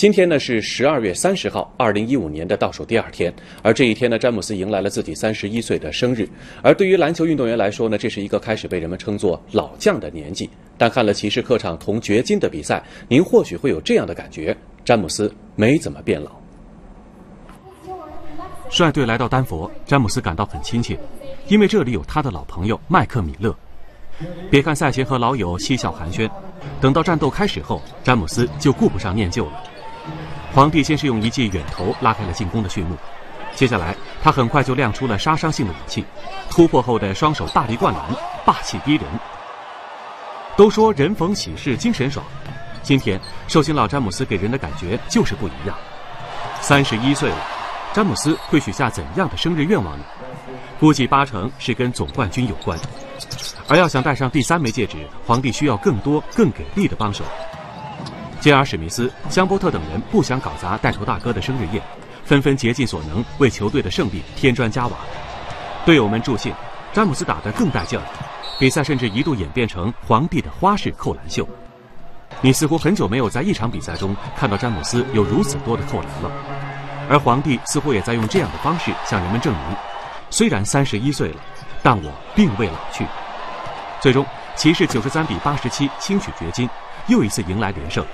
今天呢是十二月三十号，二零一五年的倒数第二天。而这一天呢，詹姆斯迎来了自己三十一岁的生日。而对于篮球运动员来说呢，这是一个开始被人们称作“老将”的年纪。但看了骑士客场同掘金的比赛，您或许会有这样的感觉：詹姆斯没怎么变老。率队来到丹佛，詹姆斯感到很亲切，因为这里有他的老朋友麦克米勒。别看赛前和老友嬉笑寒暄，等到战斗开始后，詹姆斯就顾不上念旧了。皇帝先是用一记远投拉开了进攻的序幕，接下来他很快就亮出了杀伤性的武器，突破后的双手大力灌篮，霸气逼人。都说人逢喜事精神爽，今天寿星老詹姆斯给人的感觉就是不一样。三十一岁了，詹姆斯会许下怎样的生日愿望呢？估计八成是跟总冠军有关。而要想戴上第三枚戒指，皇帝需要更多、更给力的帮手。杰尔·史密斯、香波特等人不想搞砸带头大哥的生日宴，纷纷竭尽所能为球队的胜利添砖加瓦。队友们助兴，詹姆斯打得更带劲儿。比赛甚至一度演变成皇帝的花式扣篮秀。你似乎很久没有在一场比赛中看到詹姆斯有如此多的扣篮了，而皇帝似乎也在用这样的方式向人们证明：虽然三十一岁了，但我并未老去。最终，骑士九十三比八十七轻取掘金，又一次迎来连胜。